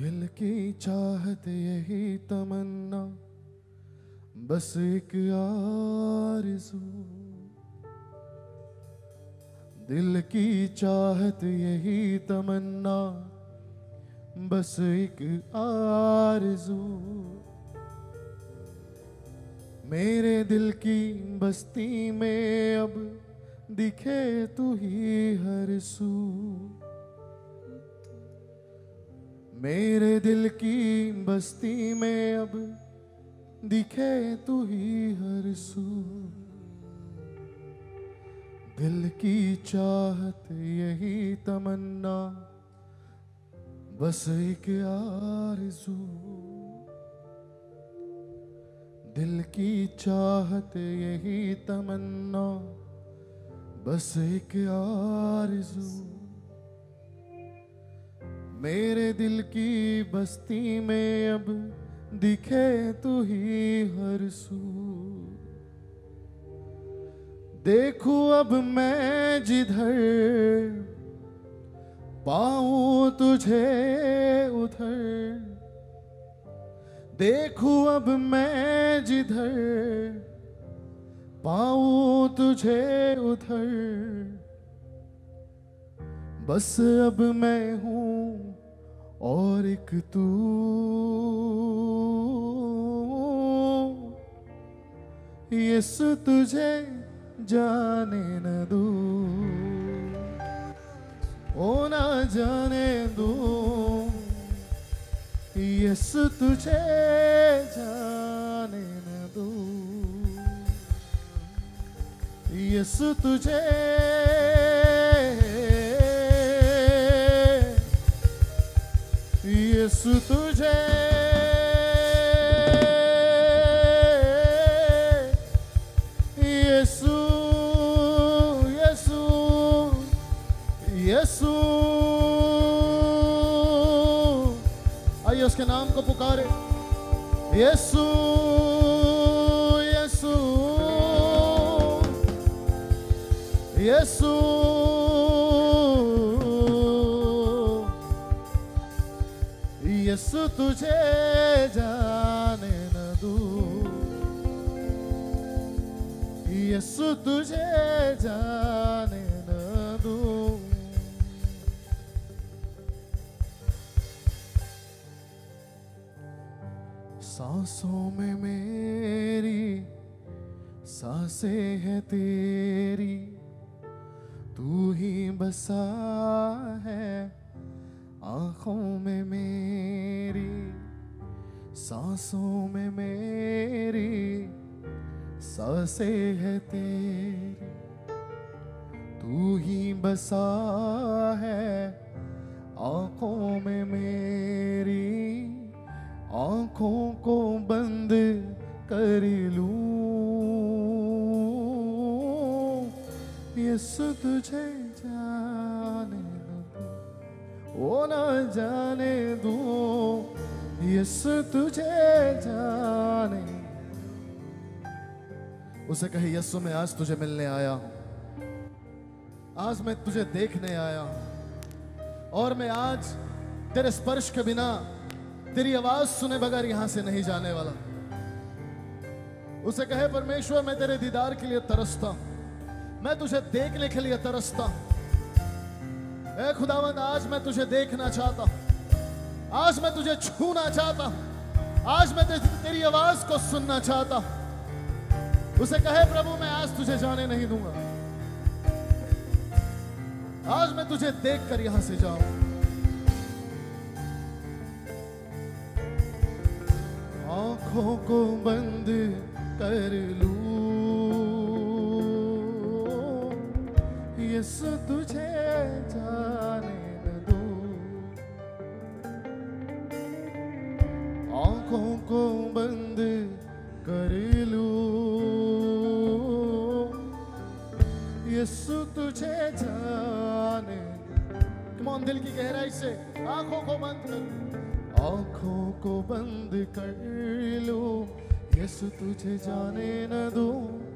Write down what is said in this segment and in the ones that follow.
दिल की चाहत यही तमन्ना, बस एक आरज़ू। दिल की चाहत यही तमन्ना, बस एक आरज़ू। मेरे दिल की बस्ती में अब दिखे तू ही हर सू। मेरे दिल की बस्ती में अब दिखे तू ही हर सू। दिल की चाहत यही तमन्ना, बस एक आरज़ू। दिल की चाहत यही तमन्ना, बस एक आरज़ू। मेरे दिल की बस्ती में अब दिखे तू ही हर सू। देखू अब मैं जिधर पाऊँ तुझे उधर। देखू अब मैं जिधर पाऊँ तुझे उधर। बस अब मैं हूँ और एक तू। यीशु तुझे जाने न दू। ओ ना जाने दू। यीशु तुझे जाने न दू। यीशु तुझे यीशु तुझे। यीशु यीशु यीशु। आइए उसके नाम को पुकारे। यीशु यीशु। यीशु यीशु तुझे जाने न दू। यीशु तुझे जाने न दू। सांसों में मेरी साँसें है तेरी, तू ही बसा है आँखों में मेरी। सांसों में मेरी साँसें है तेरी। तू ही बसा है आँखों में मेरी। आँखों को बंद कर लूँ। यीशु तुझे जाने ओ न जाने दूँ। यीशु तुझे जाने। उसे कहे, यीशु, मैं आज तुझे मिलने आया हूँ। आज मैं तुझे देखने आया हूँ। और मैं आज तेरे स्पर्श के बिना, तेरी आवाज़ सुने बगैर यहाँ से नहीं जाने वाला। उसे कहे, परमेश्वर, मैं तेरे दीदार के लिए तरसता हूँ। मैं तुझे देखने के लिए तरसता हूँ। खुदावंद, आज मैं तुझे देखना चाहता हूँ। आज मैं तुझे छूना चाहता हूँ। आज मैं तेरी आवाज़ को सुनना चाहता हूँ। उसे कहे, प्रभु, मैं आज तुझे जाने नहीं दूँगा। आज मैं तुझे देखकर यहाँ से जाऊँ। आँखों को बंद कर लूँ। यीशु तुझे जाने। कम ऑन दिल की गहराई से आँखों को बंद कर। आँखों को बंद कर लो। यीशु तुझे जाने न दूँ।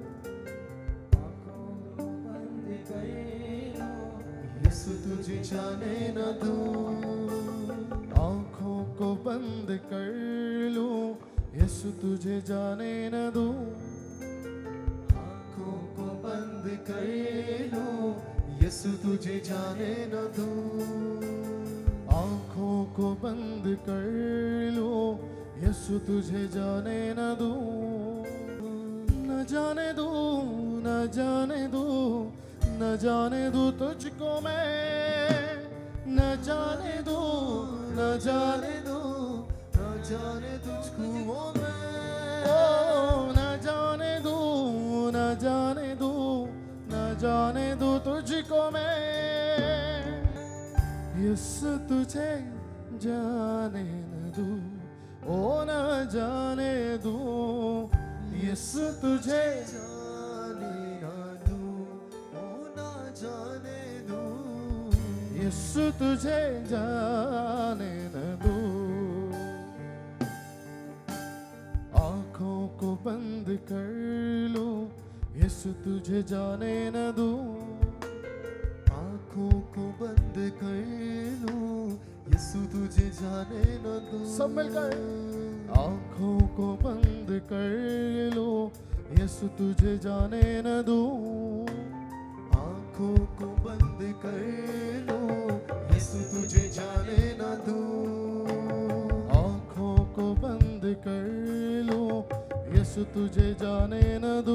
तुझे जाने न दूँ। आँखों को बंद कर लूँ। यीशु तुझे जाने न दूँ। आँखों को बंद कर लो। यीशु तुझे जाने न दूँ। आँखों को बंद कर लो। यीशु तुझे जाने न दूँ। न जाने दूँ, न जाने दूँ, न जाने दूँ तुझको मैं। न जाने दूँ, न जाने दूँ, न जाने तुझको मैं। न जाने दूँ, न जाने दूँ, न जाने दूँ तुझको मैं तुझे जाने न दूँ, ओ न जाने दूँ। यीशु तुझे जाने न दूँ, ओ न जाने दूँ। यीशु तुझे जाने न दूँ। आँखों को बंद कर लो यीशु तुझे जाने न दूँ। को बंद कर लो। यीशु तुझे जाने न दूँ। सब मिलकर। आँखों को बंद कर लो। यीशु तुझे जाने न दूँ। आँखों को बंद कर लो। यीशु तुझे जाने न दूँ। आँखों को बंद कर लो। यीशु तुझे जाने न दूँ।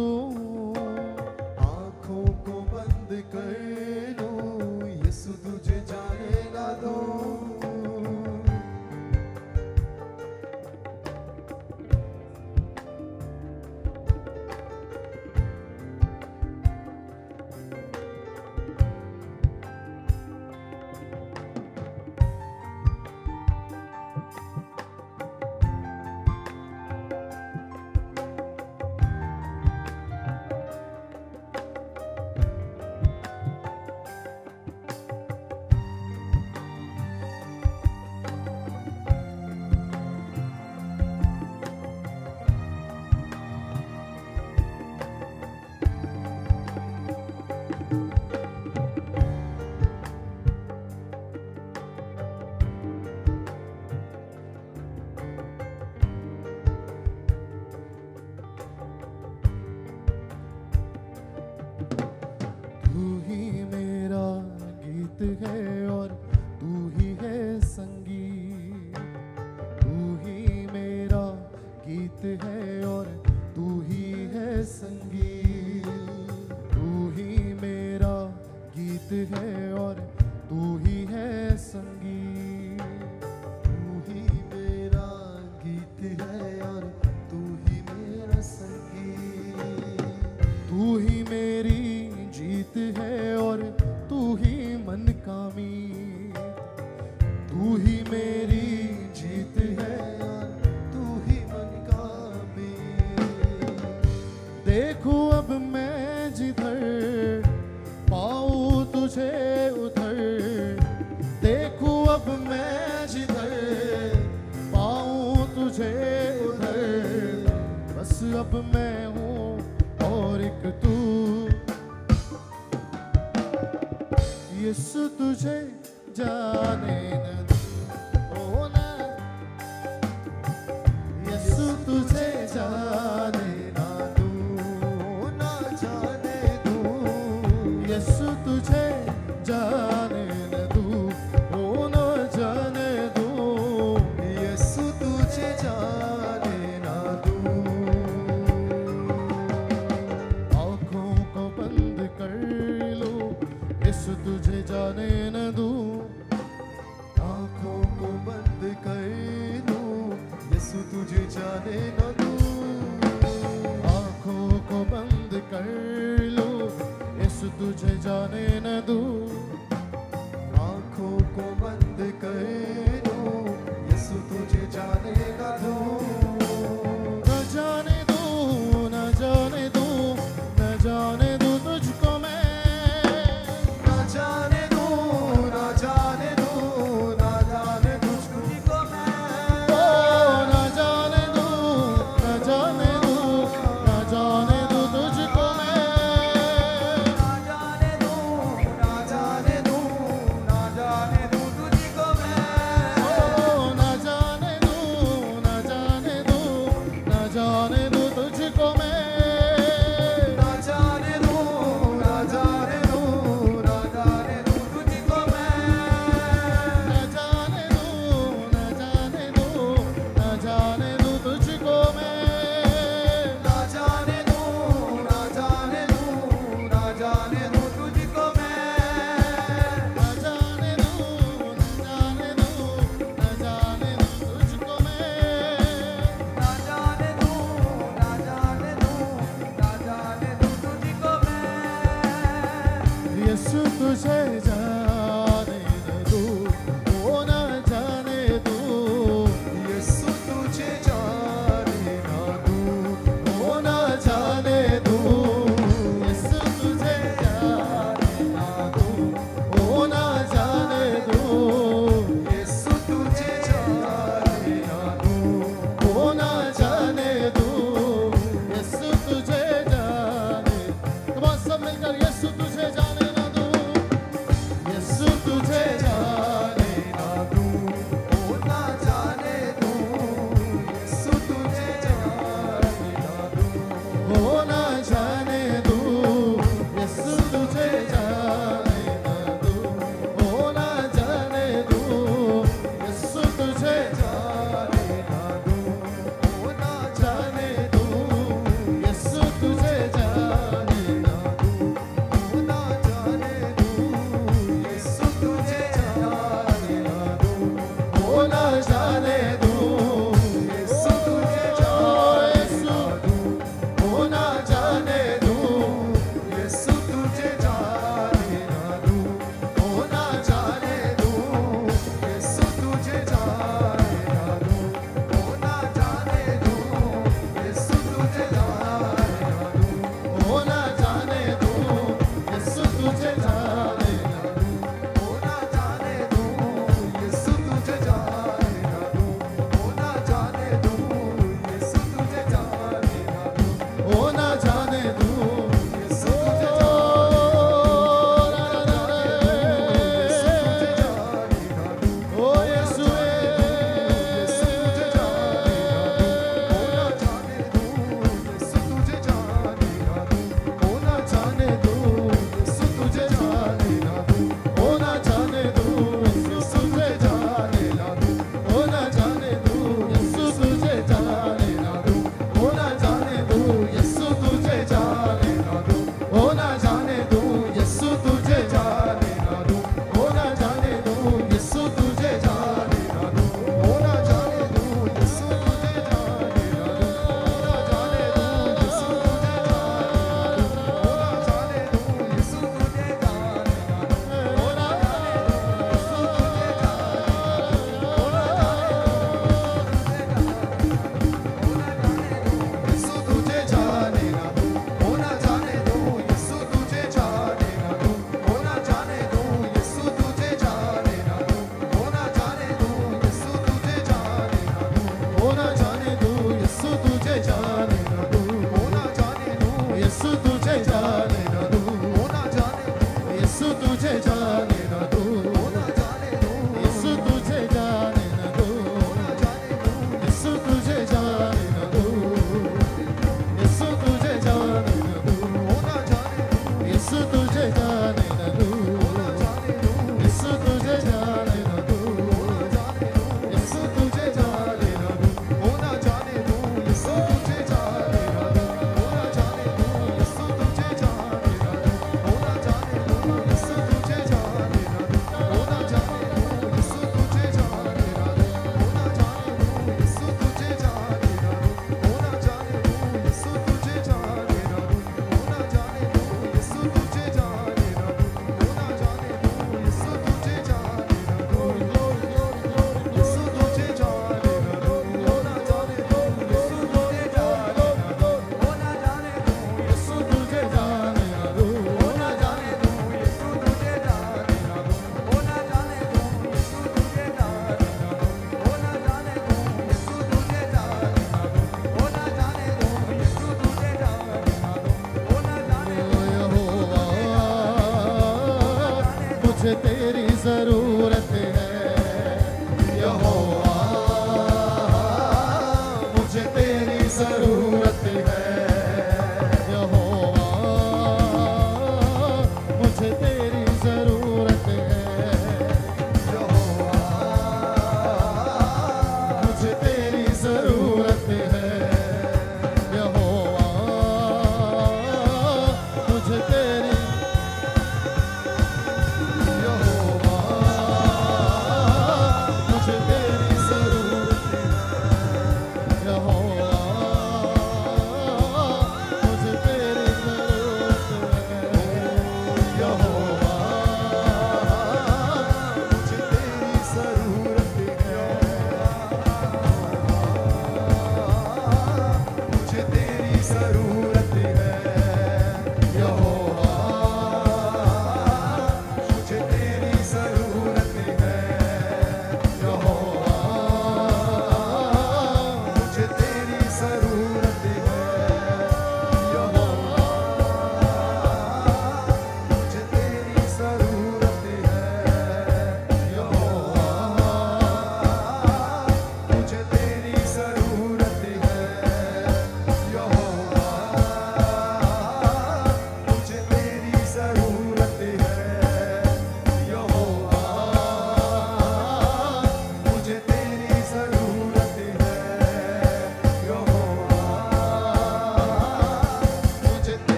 வாழ்த்துகள் मेरी जीत है, तू ही अब मैं जिधर तुझे उधर। देखो अब मैं जिधर पाऊँ तुझे उधर। बस अब मैं हूँ और एक तू। तुझे जाने न यीशु तुझे तुझे जाने न दूँ।